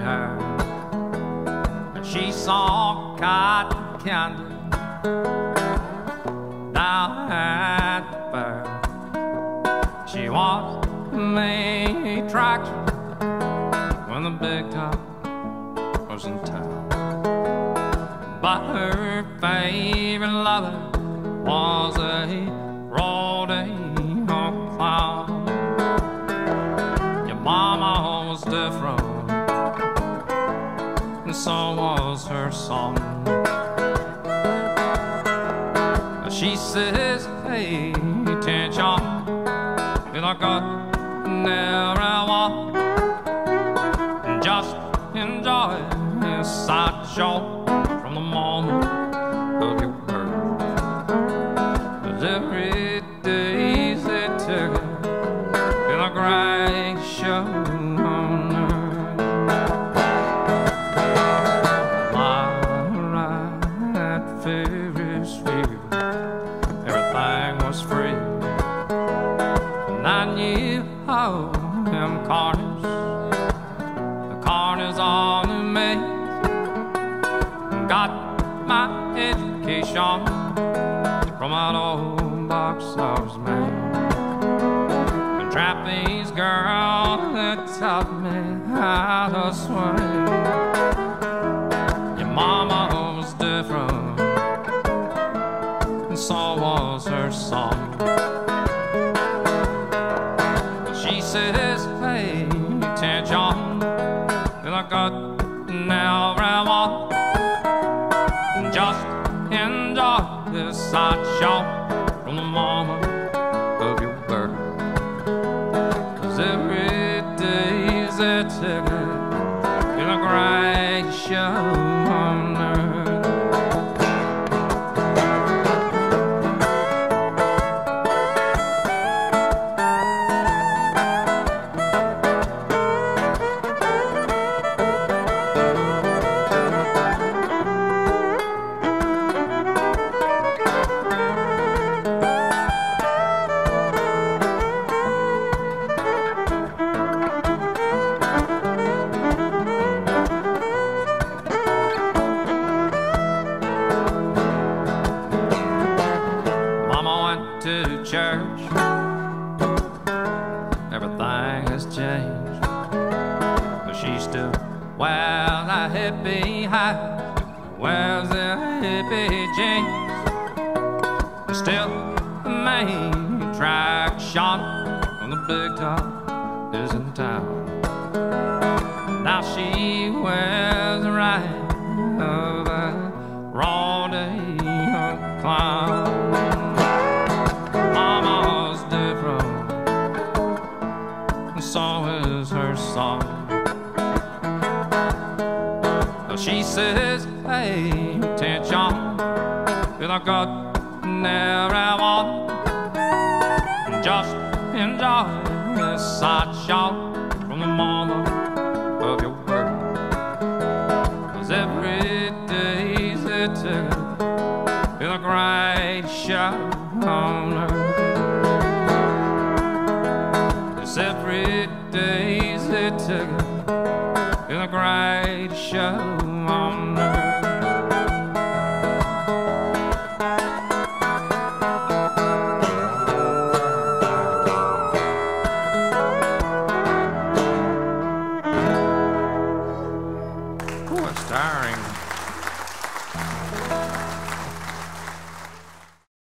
hair. And she saw cotton candy down at the fair. She was main attraction when the big top was in town. But her favorite lover was a different, and so was her song. She says, hey, attention, like I never walk. Just enjoy this sideshow from the moment of your birth. every day's a ticket in a great show everything was free. And I knew how them corners, the corners on the maze. Got my education from that old box I was made. A trapeze girl that taught me how to swing. Her song. She says, hey, like I never church. Everything has changed. But she still wears a hippie hat, wears a hippie jeans. Still the main attraction on the big top is in town. Now she wears a ride and so is her song. She says, hey, attention, like I never want. Just enjoy this sideshow Every day's ticket in a great show on earth. Poor starring